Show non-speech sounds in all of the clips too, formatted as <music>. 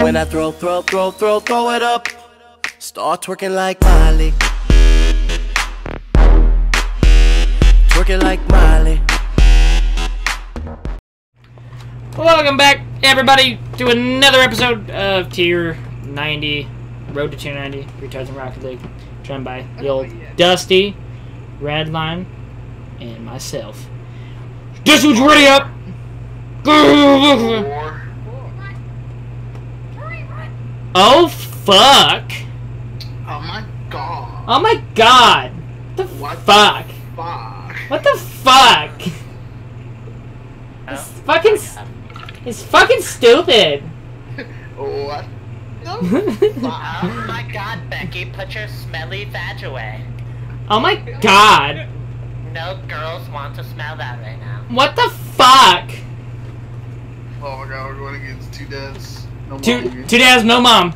When I throw, throw, throw, throw, throw it up, start twerking like Miley. Twerking like Miley. Welcome back, everybody, to another episode of Tier 90, Road to Tier 90, Retards in Rocket League, joined by the old Dusty, Redline, and myself. This was ready up! Oh, fuck! Oh my god. Oh my god! What the What fuck? Fuck. What the fuck? It's oh fucking. s- It's fucking stupid. <laughs> What? <laughs> Oh my god, Becky, put your smelly vag away. Oh my god. No girls want to smell that right now. What the fuck? Oh my god, we're going against two deaths. No Two, more two dads, no mom.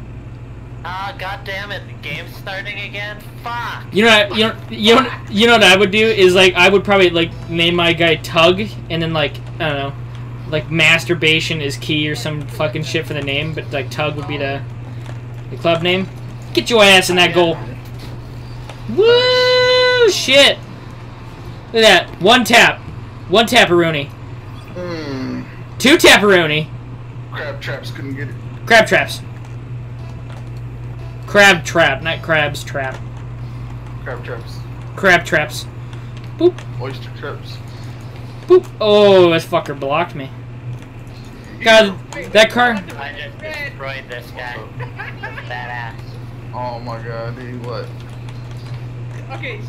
Ah, god damn it, the game's starting again? Fuck! You know, what- you know, you know, you know what I would do is like I would probably like name my guy Tug, and then like I don't know, like masturbation is key or some fucking shit for the name, but like Tug would be the the club name. Get your ass in that goal. Woo! Shit. Look at that. One tap. One taparoonie. Hmm. Two taparoonie. Crab traps couldn't get it. Crab traps. Crab trap, not crabs trap. Crab traps. Crab traps. Boop, Oyster traps. boop. Oh, this fucker blocked me. God, that car. I just destroyed this guy. Badass. Oh my god, dude, what? Okay,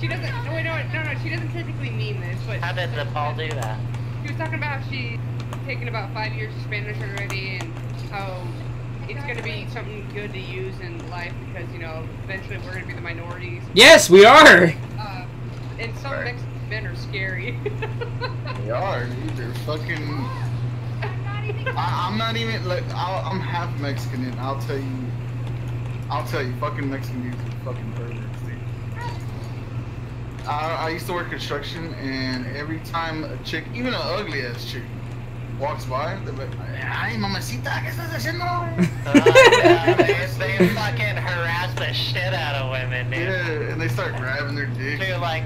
she doesn't. No, wait, no, no, no. She doesn't technically mean this, but How did the Paul do that? she was talking about how she's taken about five years of Spanish already, and how it's gonna be something good to use in life because you know eventually we're gonna be the minorities. Yes, we are. Uh, and some Right. Mexican men are scary. <laughs> They are, dude. They're fucking. I, I'm not even like I'll, I'm half Mexican, and I'll tell you, I'll tell you, fucking Mexican dudes are fucking perverts, dude. I, I used to work construction, and every time a chick, even an ugly ass chick, walks by, they're like, "Ay, mamacita, ¿qué estás haciendo?" Oh, <laughs> yeah, they, they fucking harass the shit out of women, dude. yeah, and they start grabbing their dick. Dude, like,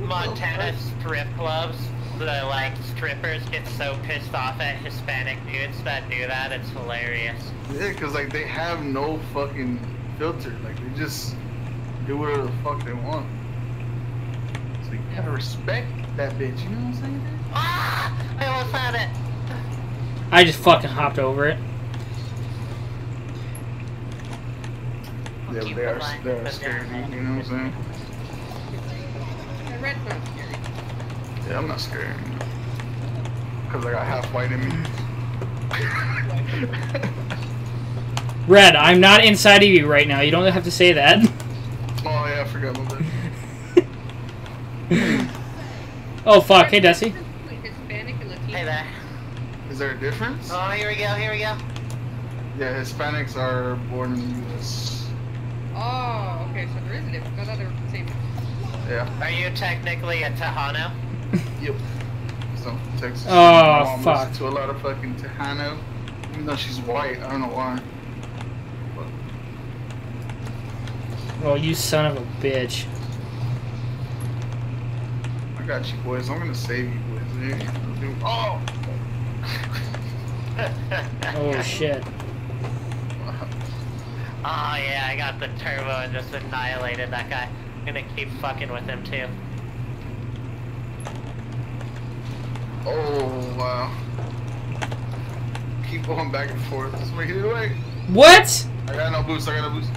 Montana strip clubs, the like strippers get so pissed off at Hispanic dudes that do that, it's hilarious. Yeah, cause like they have no fucking filter. Like they just do whatever the fuck they want. So you gotta respect that bitch. You know what I'm saying? Ah! I almost had it! I just fucking hopped over it. Yeah, they are they are scary. You know what I'm saying? And red's not scary. Yeah, I'm not scared. Cause I got half white in me. <laughs> Red, I'm not inside of you right now. You don't have to say that. <laughs> oh yeah, I forgot about that. <laughs> Oh fuck. Hey, Dusty. Between Hispanic and Latino. Hey there. Is there a difference? Oh, here we go, here we go. Yeah, Hispanics are born in the U.S. Oh, okay. So there is a difference. I thought they were the same. Yeah. Are you technically a Tejano? <laughs> Yep. So Texas. Oh, fuck. To a lot of fucking Tejano, even though she's white. I don't know why. But Oh, you son of a bitch. I got you, boys. I'm gonna save you, boys. Yeah. Dude, Oh. Oh shit. Oh yeah, I got the turbo and just annihilated that guy. I'm gonna keep fucking with him too. Oh wow. Keep going back and forth. Just make it away. What? I got no boost. I got no boost.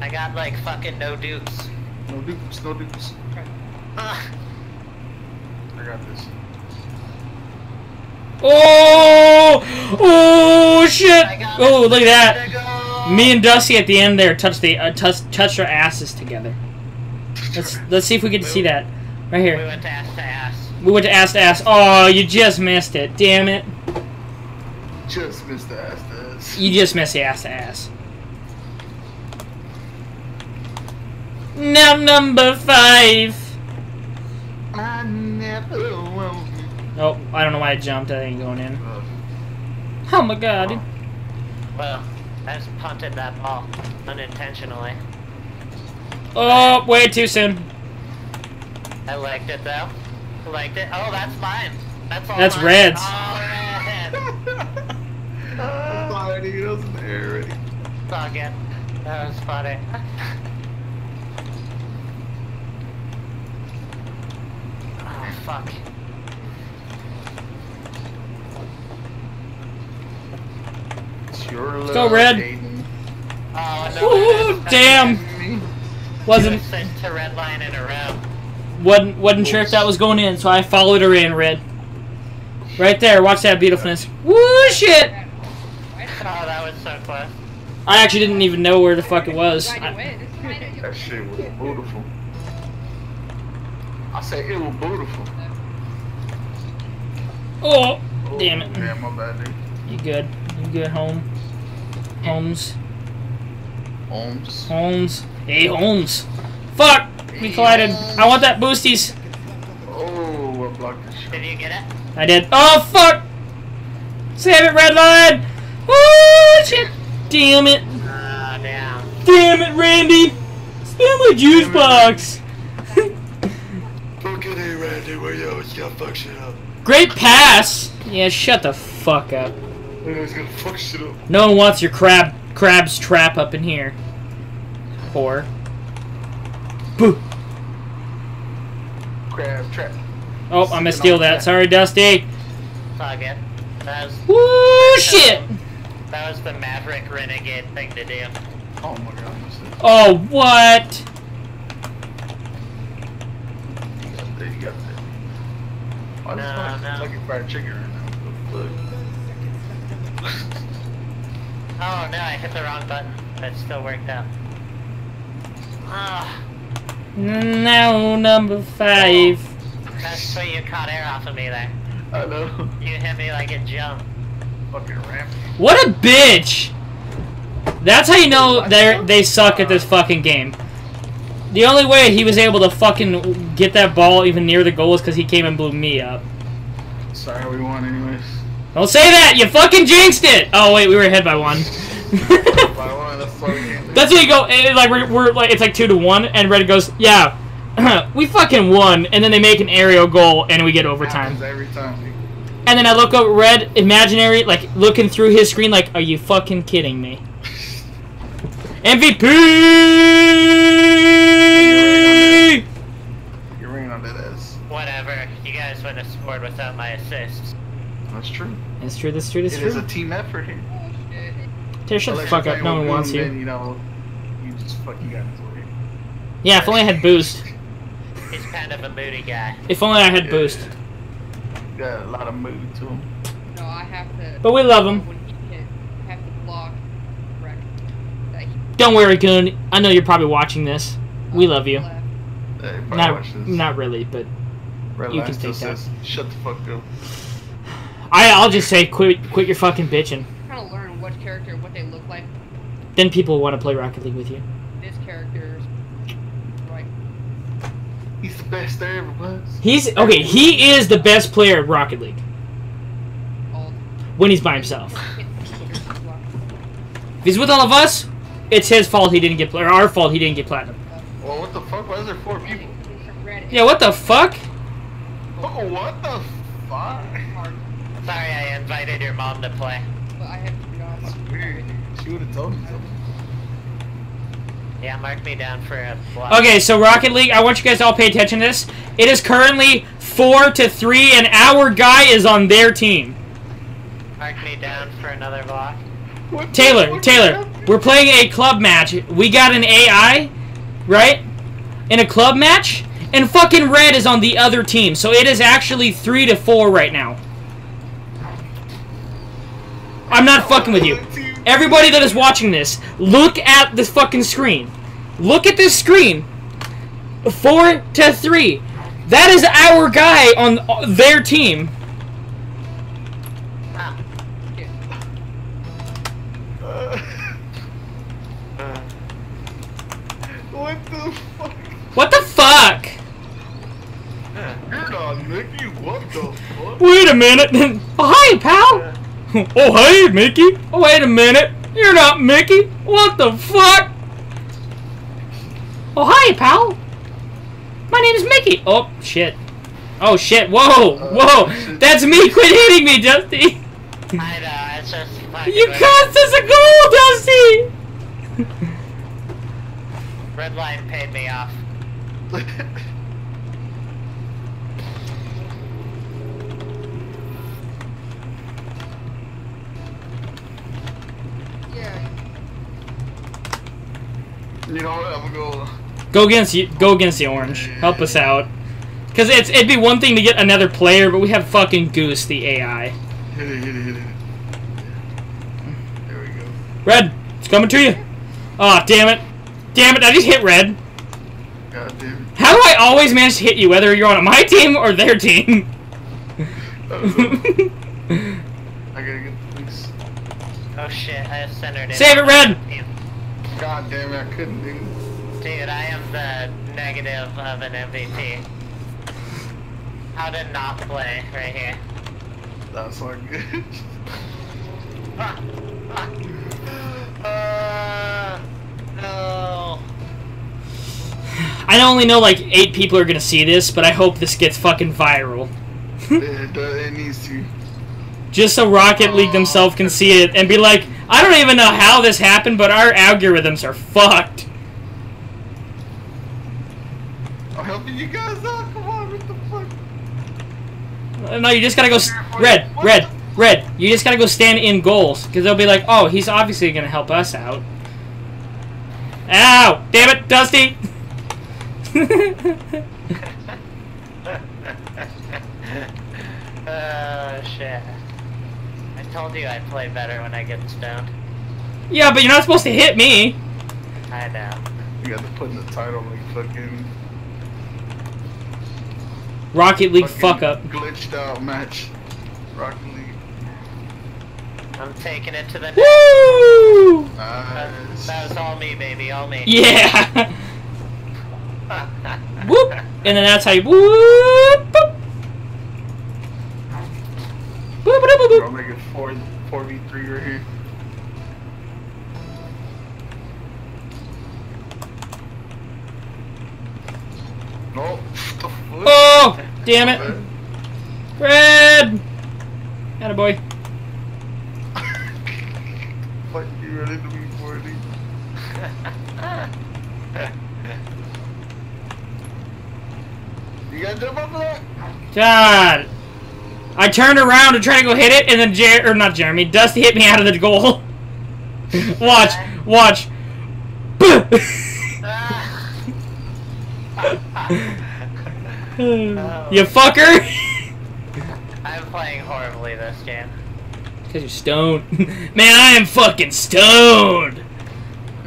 I got like fucking no dukes. No dupes. No dupes. Ah, I got this. Oh! Oh shit! Oh, look at that. Me and Dusty at the end there touched the uh, touch, touched our asses together. Let's let's see if we get to see that right here. We went to ass to ass. We went to ass to ass. Oh, you just missed it. Damn it! Just missed the ass test. You just missed the ass to ass. Now number five. I never will. Oh, I don't know why I jumped. I ain't going in. Uh, Oh my god. Well, I just punted that ball unintentionally. Oh, way too soon. I liked it though. I liked it. Oh, that's mine. That's all. That's mine. Red's. Oh, red. I'm sorry, dude. It was in the. Fuck it. That was funny. <laughs> Oh fuck. It's your go, Red. Aiden. Oh no. Ooh, damn. <laughs> Wasn't Sent to red line in a row. wasn't wasn't sure if that was going in, so I followed her in red. Right there, watch that beautifulness. Woo shit! Oh, that was so close. I actually didn't even know where the fuck it was. I- That shit was beautiful. I say it was beautiful. oh, Oh, damn it. Oh, damn, my bad, dude. You good? You good, home? Holmes? Holmes. Holmes? Hey, Holmes! Fuck! We collided. I want that boosties. Oh, I blocked. Did you get it? I did. Oh fuck! Save it, red line! Oh shit! Damn it! Oh, damn. Damn it, Randy! Spam my juice box! Fucking A, Randy, where you always gotta fuck shit up. Great pass! Yeah, shut the fuck up. You always gotta fuck shit up. No one wants your crab crab's trap up in here. Whore. Boo! Crab trap. Oh, I'm gonna steal that. Sorry, Dusty. It's all good. That was Woo shit! that was the Maverick Renegade thing to do. Oh my god, I missed. Oh, what? You got that, you got that. Why No, does my no. Kentucky Fried Chicken right now? Look. <laughs> Oh no, I hit the wrong button. That still worked out. Ah, Now number five. that's why you caught air off of me there. I know. You hit me like a jump. Fucking ramp. What a bitch! That's how you know they they suck at this fucking game. The only way he was able to fucking get that ball even near the goal is because he came and blew me up. Sorry, we won anyways. Don't say that! You fucking jinxed it! Oh wait, we were ahead by one. But I won, that's all we can do. That's what you go. eh, Like we're, we're like it's like two to one, and Red goes, yeah, <clears throat> we fucking won, and then they make an aerial goal, and we get overtime. Every time. And then I look over Red, imaginary, like looking through his screen, like, are you fucking kidding me? <laughs> MVP! You're ringing on that ass. Whatever. You guys wouldn't have scored without my assists. That's true. That's true. That's true. That's It true. is a team effort here. Oh, shit. Tear, shut the fuck up. No one wants Boone, Then, you. you know, you just fucking got his way. Yeah, if only I had boost. He's kind of a moody guy. If only I had Yeah. boost. Got a lot of mood to him. No, I have to. But we love him. When he hit, have to block. Correct. That he Don't worry, Goon. I know you're probably watching this. We oh, love you. left. Hey, Not, not really, but Red you can take that. says, Shut the fuck up. I, I'll just say, quit, quit your fucking bitching. Trying to learn what character, what they look like. Then people want to play Rocket League with you. This character's like. He's the best there ever was. He's okay. He is the best player at Rocket League all. when he's by himself. If <laughs> he's with all of us, it's his fault he didn't get or our fault he didn't get platinum. Well, what the fuck? Why is there four people? Yeah, what the fuck? Oh, what the fuck? Sorry I invited your mom to play. But I have to be That's honest. weird. She would have told me something. Yeah, mark me down for a block. Okay, so Rocket League, I want you guys to all pay attention to this. It is currently four to three, and our guy is on their team. Mark me down for another block. What Taylor, fuck Taylor, we're playing a club match. We got an AI, right? In a club match, and fucking Red is on the other team. So it is actually three to four right now. I'm not fucking with you. Everybody that is watching this, look at this fucking screen. Look at this screen. Four to three. That is our guy on uh, their team. What the fuck? What the fuck? You're not Nicky. What the fuck? Wait a minute. <laughs> Hi, pal. <laughs> oh, hey, Mickey. Oh, wait a minute. You're not Mickey. What the fuck? Oh, hi, pal. My name is Mickey. Oh, shit. Oh, shit. Whoa, uh, whoa. That's me. <laughs> Quit hitting me, Dusty. I know, it's just fucking You cost us a goal, Dusty. Red line paid me off. <laughs> Yeah. You know what? I'm gonna go. Go against you. Go against the orange. Help us out. Cause it's it'd be one thing to get another player, but we have fucking Goose, the AI. Hit it, hit it, hit it. There we go. Red, it's coming to you. Oh, damn it. Damn it, I just hit red. God damn How do I always manage to hit you, whether you're on my team or their team? it. <laughs> I gotta get the police. Oh shit, I have centered in. Save it, Red! God damn it, I couldn't do Dude, I am the negative of an MVP. How to not play right here. That's not good. <laughs> uh, no. <sighs> I only know like eight people are gonna see this, but I hope this gets fucking viral. <laughs> it, does- it needs to. Just so Rocket League themselves can see it and be like, I don't even know how this happened, but our algorithms are fucked. I'm helping you guys out. Come on, what the fuck? Uh, No, you just gotta go. red, red, red. You just gotta go stand in goals because they'll be like, "Oh, he's obviously gonna help us out." Ow! Damn it, Dusty! oh <laughs> shit. I told you I play better when I get stoned. yeah, but you're not supposed to hit me. I know. You got to put in the title like fucking. Rocket League fuck up. Glitched out match. Rocket League. I'm taking it to the net. Woo! That, Nice. that was all me, baby, all me. Yeah. <laughs> Whoop! And then that's how you whoop. Boop. Boop, boop, boop, boop. make it 4 4v3 right here. No. Oh, damn it, Red. Attaboy. <laughs> Fuck you running to me 40. You gotta jump up for that? God. I turned around to try to go hit it, and then Jer- or not Jeremy, Dusty hit me out of the goal. <laughs> watch, watch. <laughs> you fucker. <laughs> I'm playing horribly this game. Because you're stoned. Man, I am fucking stoned.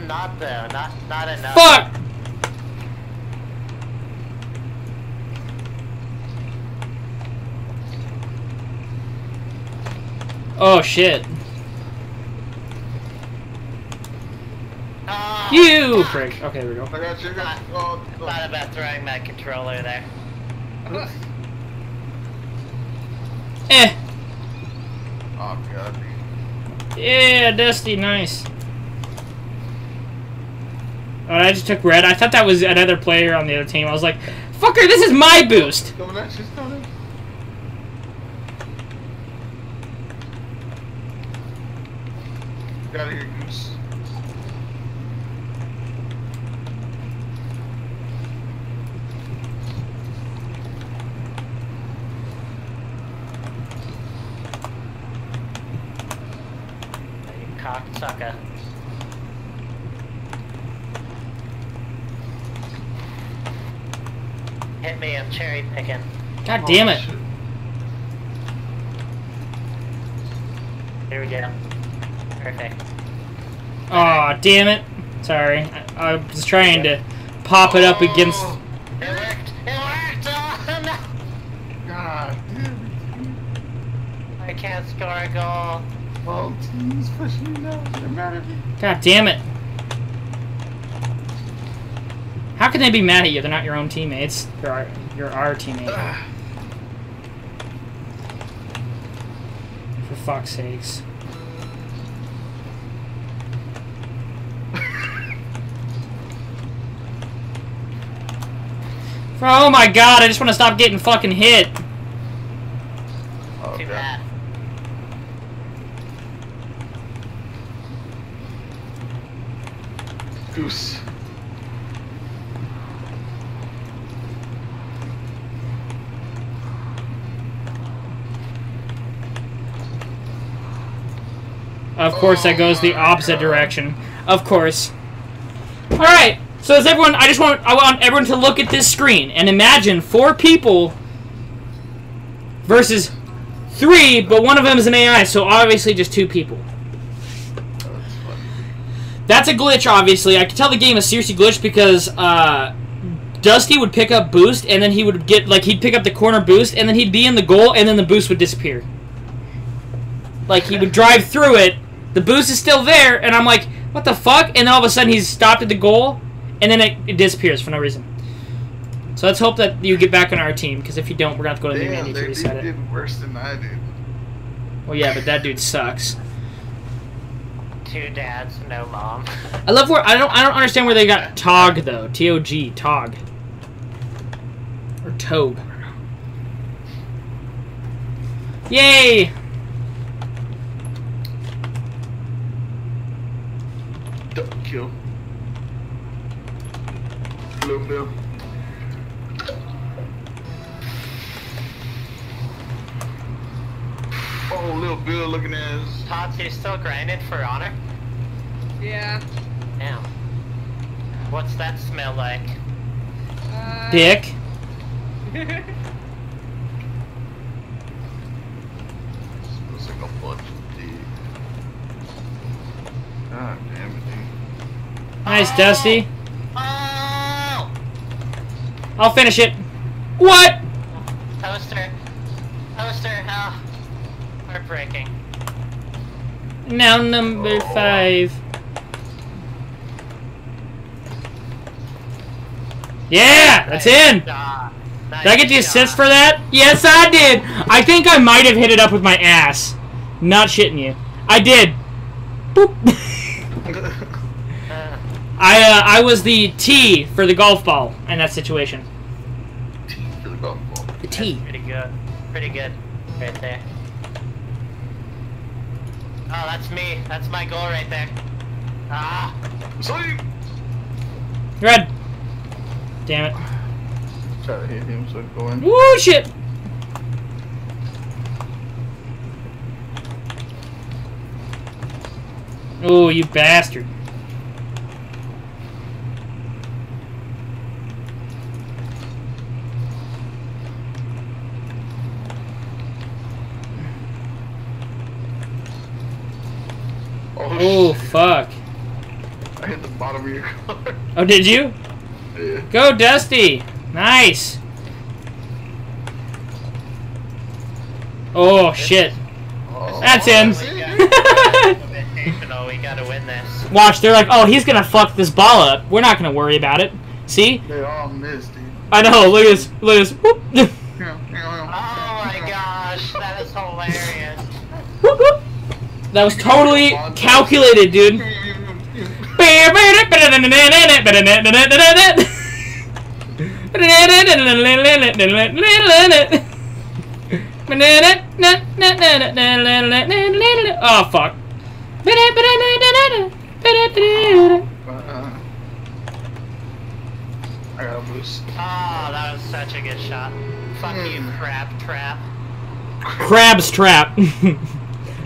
Not though, not not enough. Fuck. Oh shit. Ah, You fuck. prick. Okay, there we go. I got you. I got. Oh, oh. Thought about throwing my controller there. <laughs> Eh. Oh, God. Yeah, Dusty, nice. Oh, I just took red. I thought that was another player on the other team. I was like, fucker, this is my boost. Coming at you, coming. Get out of here, Goose. You cocksucker. Hit me, I'm cherry picking. God damn it. Shit. Here we go. Perfect. Aw, damn it. Sorry. I, I was trying to pop it up against... Oh, It worked! It worked! Oh, no! God damn I can't score a goal. it. Well, team's pushing me now. They're mad at me. God damn it. How can they be mad at you? They're not your own teammates. You're our, you're our teammate. For fuck's sakes. Oh my god, I just want to stop getting fucking hit. Oh, Too God. bad. Goose. Of course, that goes the opposite direction. Of course. Alright, so as everyone, I just want, I want everyone to look at this screen and imagine four people versus three, but one of them is an AI, so obviously just two people. That's a glitch, obviously. I can tell the game is seriously glitched because uh, Dusty would pick up boost, and then he would get like he'd pick up the corner boost, and then he'd be in the goal, and then the boost would disappear. Like he would drive through it, the boost is still there, and I'm like, what the fuck? And then all of a sudden he's stopped at the goal, and then it, it disappears for no reason. So let's hope that you get back on our team, because if you don't, we're gonna have to go to the Damn, menu to they reset did, it. did worse than I did. Well, yeah, but that dude sucks. Two dads, no mom. I love where I don't I don't understand where they got Tog though. T O G Tog. Or Tog. Yay! Double kill. Blue bill. Oh, little Bill looking ass. Tots, you still grinding for honor? Yeah. Damn. What's that smell like? Uh, Dick. <laughs> Looks like a bunch of D. God damn it, dude. Nice, Dusty. I'll finish it. What? Toaster. Toaster, oh. Heartbreaking. Now number five. Yeah, that's in. Did I get the assist for that? Yes, I did. I think I might have hit it up with my ass. Not shitting you. I did. Boop. <laughs> <laughs> I uh, I was the T for the golf ball in that situation. T for the golf ball. The that's pretty good. Pretty good. Right there. Oh, that's me. That's my goal right there. Ah! Sleep! Red. Damn it. Try to hit him so it go in. Woo shit. Oh, you bastard. Oh, fuck. I hit the bottom of your car. <laughs> Oh, did you? yeah. Go, Dusty. Nice. Oh, shit. Oh, That's oh, him. that's We gotta, Invitational, <laughs> we gotta win this. Watch, they're like, oh, he's gonna fuck this ball up. We're not gonna worry about it. See? They all missed, dude. I know, look at this. Look at this. <laughs> That was totally calculated, dude. Oh fuck. I got a boost. Oh, that was such a good shot. Fuck you, crap trap. Crab's trap. <laughs>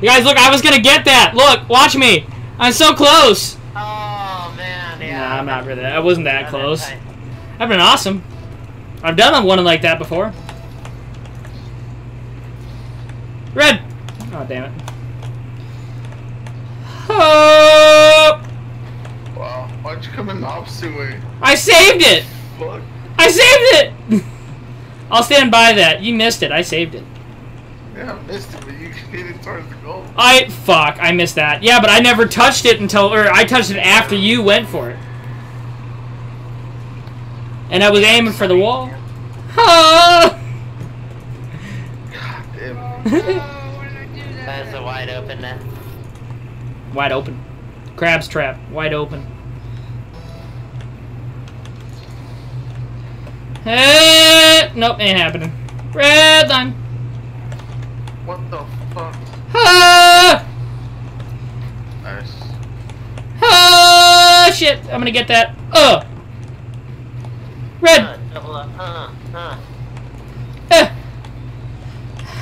you guys, look, I was gonna get that. Look, watch me. I'm so close. Oh man, yeah. Nah, I'm not really. That. I wasn't that Not close. tight. I've been awesome. I've done one like that before. Red. Oh damn it. Oh, Wow. Why'd you come in the opposite way? I saved it. Fuck. I saved it. <laughs> I'll stand by that. You missed it. I saved it. Yeah, I missed it, but you <laughs> hit it towards the goal. I fuck. I missed that. Yeah, but I never touched it until, or I touched it after you went for it. And I was aiming for the wall. <laughs> <laughs> Oh. God damn it. What did I do that? That is a wide open net. Wide open. Crab's trap. Wide open. Hey! Nope, ain't happening. Red line. What the fuck? Ah! Nice. Ah! Shit! I'm gonna get that. Oh! Red! Uh, double up. Uh, uh.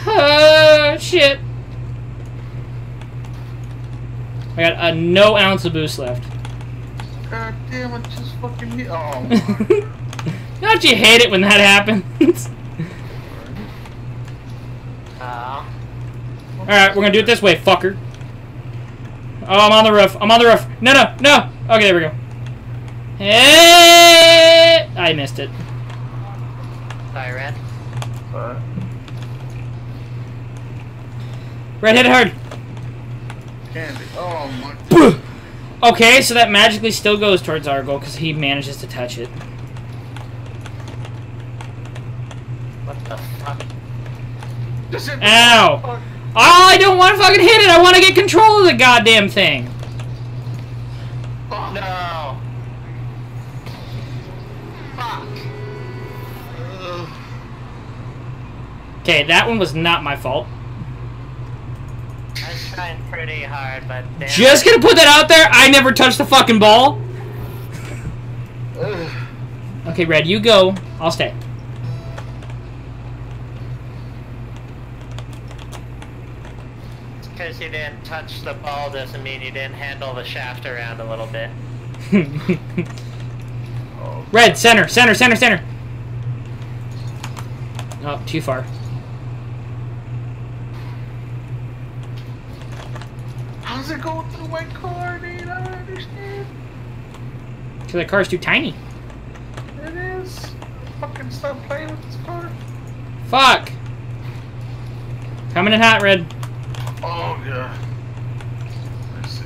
Ah! Shit! I got a no ounce of boost left. God damn, it just fucking hit. Oh my. <laughs> Don't you hate it when that happens? <laughs> Oh. Alright, we're gonna do it this way, fucker. Oh, I'm on the roof. I'm on the roof. No, no, no. Okay, there we go. Hey! I missed it. Sorry, Red. Uh, Red hit it hard. candy. Oh my. Okay, so that magically still goes towards our goal because he manages to touch it. What the fuck? This is- Ow. Oh, I don't want to fucking hit it. I want to get control of the goddamn thing. Fuck. No. Fuck. Okay, that one was not my fault. I was trying pretty hard, but damn. Just gonna put that out there. I never touched the fucking ball. Ugh. Okay, Red, you go. I'll stay. Because you didn't touch the ball doesn't mean you didn't handle the shaft around a little bit. Oh. <laughs> Red, center, center, center, center. Oh, too far. How's it going through my car, dude? I don't understand. Because that car's too tiny. It is. Fucking stop playing with this car. Fuck. Coming in hot, Red. Oh god. Let's see.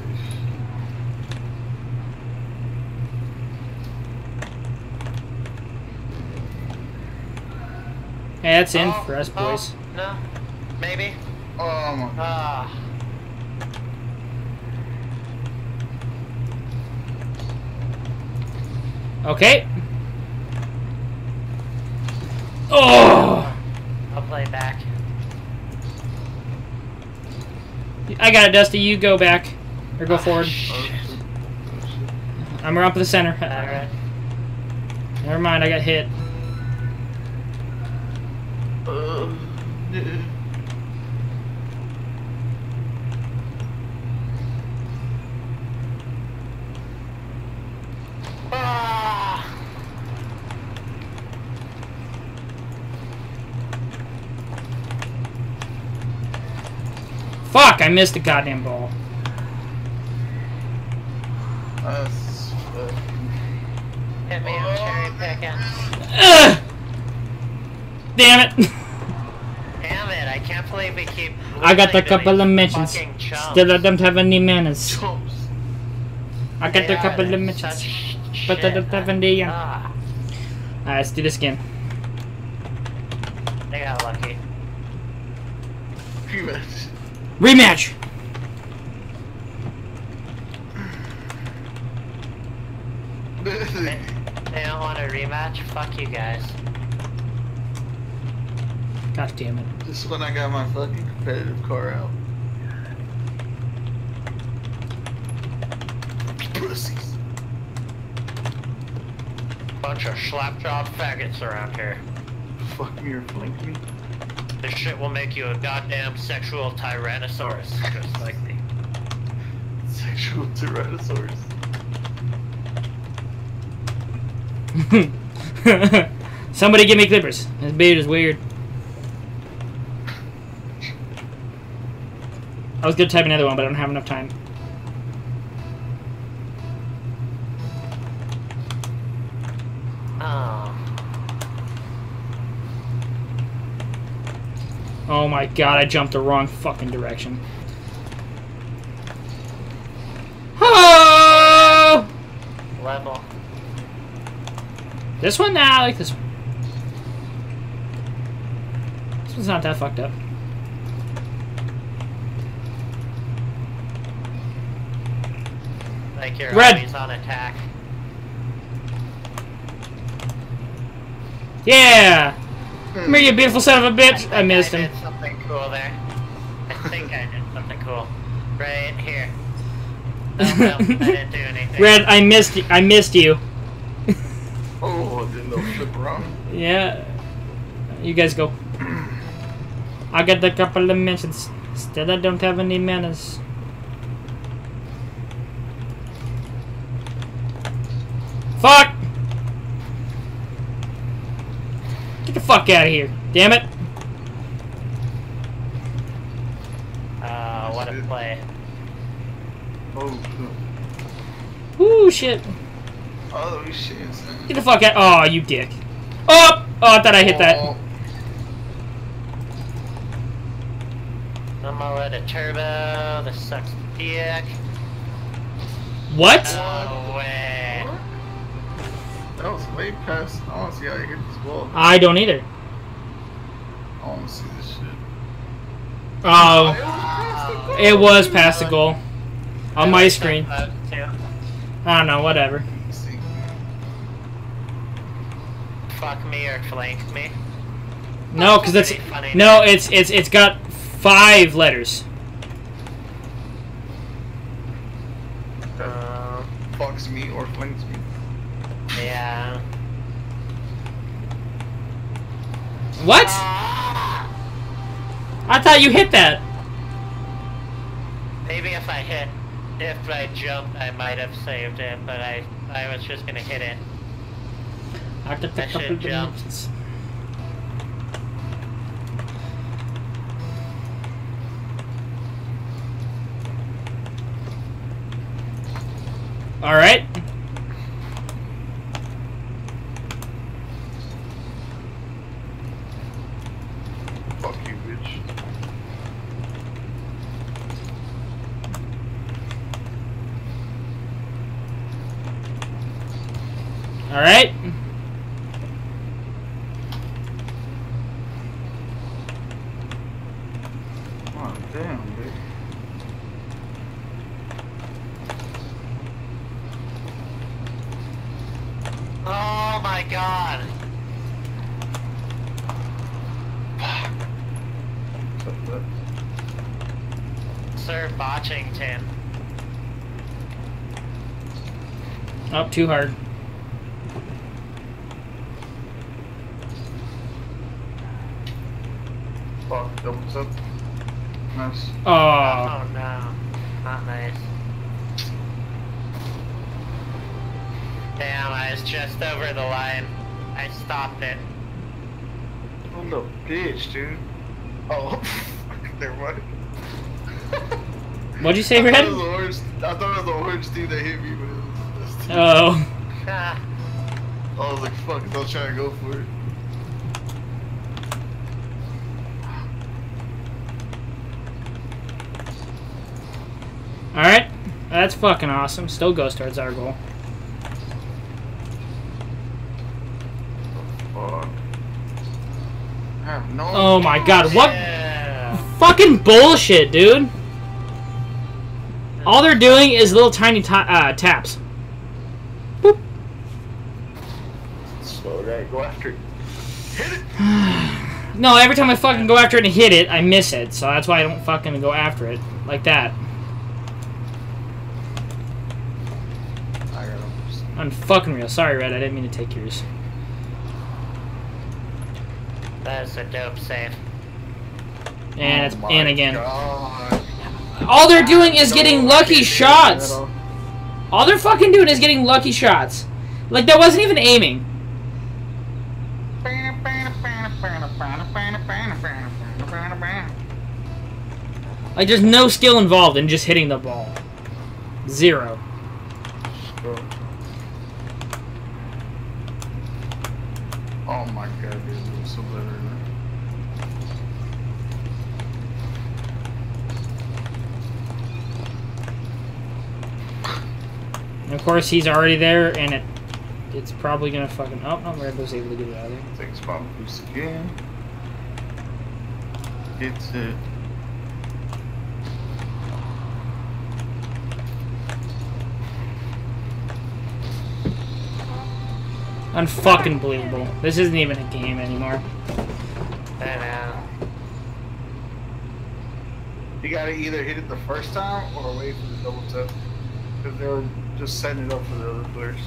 Hey, that's in Oh, for us, oh, boys. no, maybe. Oh my god. Ah, Okay. Oh! I'll play back. I got it, Dusty. You go back. Or go oh, forward. Oh, shit. I'm around for the center. Alright. Never mind, I got hit. Uh, yeah. Ah, Fuck, I missed the goddamn ball. Fucking. hit me, I'm cherry picking. Ugh! Damn it! Damn it, I can't believe we keep. I got a couple of mentions. Still don't have any manners. Chumps. I got a couple of mentions. But I don't have any. uh, Ah, Alright, let's do this again. they got lucky. Pretty much. Rematch! They, they don't want a rematch? Fuck you guys. God damn it. This is when I got my fucking competitive car out. Pussies. Bunch of slapjaw faggots around here. Fuck me or flank me. This shit will make you a goddamn sexual tyrannosaurus, just like me. Sexual Tyrannosaurus. <laughs> Somebody give me clippers. This beard is weird. I was gonna type another one, but I don't have enough time. Oh my god, I jumped the wrong fucking direction. Level. This one? Nah, I like this one. This one's not that fucked up. Like you Red. on attack. Yeah! Hmm. Come here, you beautiful son of a bitch! I, I missed I him did something cool there. I think I did something cool. Right here. Oh, no, no, I didn't do <laughs> anything. Red, I missed you. I missed you. Oh, didn't know flip around. Yeah. You guys go. I got a couple of mentions. Still, I don't have any manners. Fuck! Get the fuck out of here. Damn it. Play. Oh, Ooh, shit. oh shit. Get the fuck out. Oh, you dick. Oh! Oh, I thought I hit that. I'm gonna let a turbo. This sucks dick. What? No way. That was way past. I want to see how you hit this ball. I don't either. I want to see this shit. Oh, it was past the goal. On my screen. Uh. I don't know, whatever. Fuck me or flank me. No, because it's funny. no, it's it's it's got five letters. Uh, Fucks me or flings me. yeah. What? Ah! I thought you hit that. Maybe if I hit, if I jumped, I might have saved it, but I, I was just gonna hit it. I took That a couple shit of jumped. dimensions. All right. Fuck you, bitch. All right. Oh, damn, bitch. Oh my god! What's up, Sir Botchington. Up too hard. Bitch, dude. Oh, <laughs> never mind. What'd you say, I thought, Red? it was the orange, I thought it was the orange dude that hit me, but it was this dude. Oh. <laughs> I was like, fuck, I was trying to go for it. All right. That's fucking awesome. Still goes towards our goal. Fuck. I have no. Oh my god, what yeah. fucking bullshit, dude? All they're doing is little tiny uh, taps. Boop. Slow that, go after it. Hit it. <sighs> No, every time I fucking go after it and hit it, I miss it. So that's why I don't fucking go after it like that. I got him. I'm fucking real. Sorry, Red. I didn't mean to take yours. That is a dope save. And Oh it's my and again. God. All they're doing is getting lucky shots. do all. All they're fucking doing is getting lucky shots. Like that wasn't even aiming. Like there's no skill involved in just hitting the ball. Zero. course, he's already there, and it it's probably gonna fucking. Oh no, Was able to get it out of there. Thanks, Bob. Again. It's it. Unfucking believable. This isn't even a game anymore. I know. You gotta either hit it the first time or wait for the double tip. Because they're just setting it up for the other players.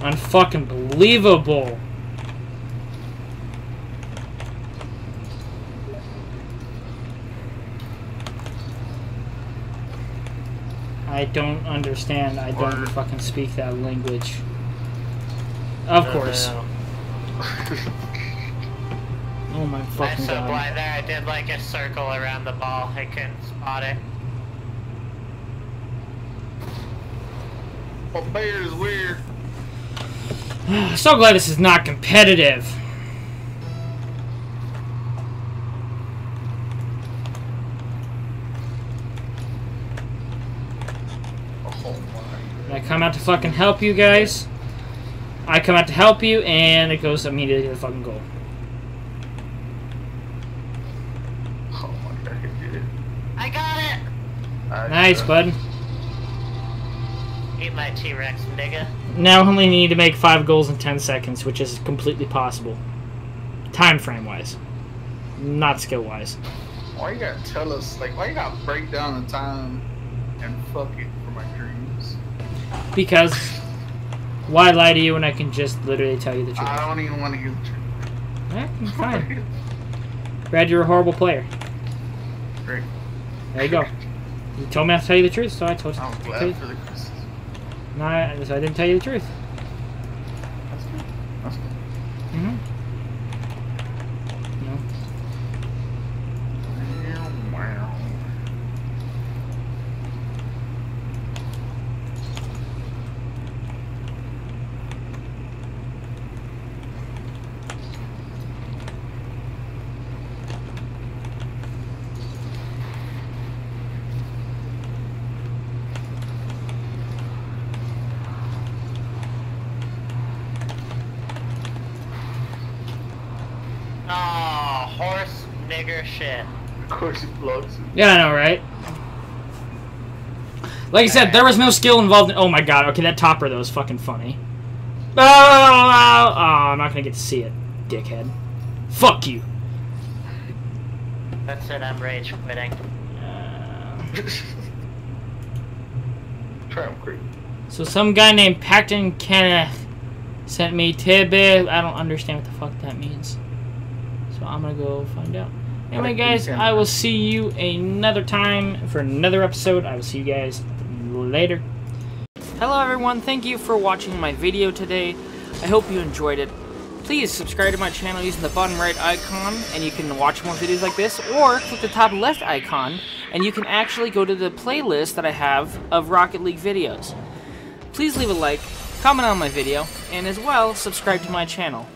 Unfucking believable. I don't understand. I don't fucking speak that language. Of course. <laughs> know. Oh my I'm fucking so god. blind there. I did like a circle around the ball. I couldn't spot it. Oh, bear is weird. <sighs> So glad this is not competitive. Oh my. I come out to fucking help you guys. I come out to help you, and it goes immediately to the fucking goal. Oh my god, I did it. I got it! I Nice, bud. Eat my T-Rex, nigga. Now only need to make five goals in ten seconds, which is completely possible. Time frame wise. Not skill wise. Why you gotta tell us, like, why you gotta break down the time and fuck it for my dreams? Because why lie to you when I can just literally tell you the truth? I don't even want to hear the truth. Eh, <laughs> fine. Brad, you're a horrible player. Great. There you go. You told me I to tell you the truth, so I told you. I'm glad for the criticism. No, I, so I didn't tell you the truth. That's good. That's good. Mm-hmm. No. Wow. Oh, horse nigger shit. Of course he plugs. Yeah, I know, right? Like I said, there was no skill involved. In, oh my god! Okay, that topper though was fucking funny. Oh, oh, oh, I'm not gonna get to see it, dickhead. Fuck you. That's it, I'm rage quitting. Uh, <laughs> Try him so some guy named Pacton Kenneth sent me tidbit. I don't understand what the fuck that means. So I'm gonna go find out. Anyway, guys, I will see you another time for another episode. I will see you guys later. Hello, everyone. Thank you for watching my video today. I hope you enjoyed it. Please subscribe to my channel using the bottom right icon, and you can watch more videos like this, or click the top left icon, and you can actually go to the playlist that I have of Rocket League videos. Please leave a like, comment on my video, and as well, subscribe to my channel.